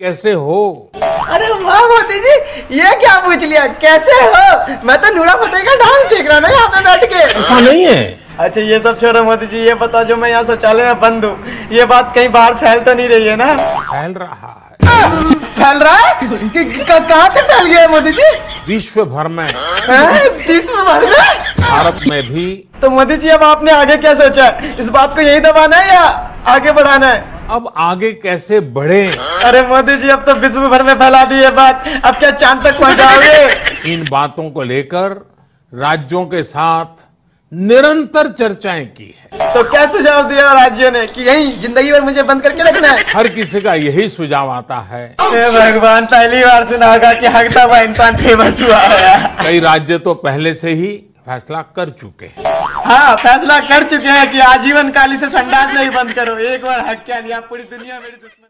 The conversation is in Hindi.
कैसे हो? अरे वाह मोदी जी ये क्या पूछ लिया? कैसे हो? मैं तो नूरा फतेह का डांस देख रहा ना यहाँ पे बैठ के। ऐसा नहीं है। अच्छा ये सब छोड़ो मोदी जी ये बता जो मैं यहाँ शौचालय में बंद हूँ ये बात कहीं बाहर फैल तो नहीं रही है ना? फैल रहा है। आ, फैल रहा है? कहाँ से फैल गया है मोदी जी? विश्व भर में। विश्व भर में? भारत में भी। तो मोदी जी अब आपने आगे क्या सोचा? है इस बात को यही दबाना है या आगे बढ़ाना है? अब आगे कैसे बढ़े? अरे मोदी जी अब तो विश्व भर में फैला दी है बात। अब क्या चाँद तक पहुंचाओगे? इन बातों को लेकर राज्यों के साथ निरंतर चर्चाएँ की है। तो क्या सुझाव दिया राज्यों ने कि यही ज़िंदगी भर मुझे बंद करके रखना है? हर किसी का यही सुझाव आता है। भगवान पहली बार सुना होगा कि हकता हुआ इंसान फ़ेमस हुआ है कई राज्य तो पहले से ही फैसला कर चुके हैं। हाँ फैसला कर चुके हैं कि आजीवन काली से संडास नहीं बंद करो। एक बार हक क्या लिया पूरी दुनिया मेरी दुश्मन।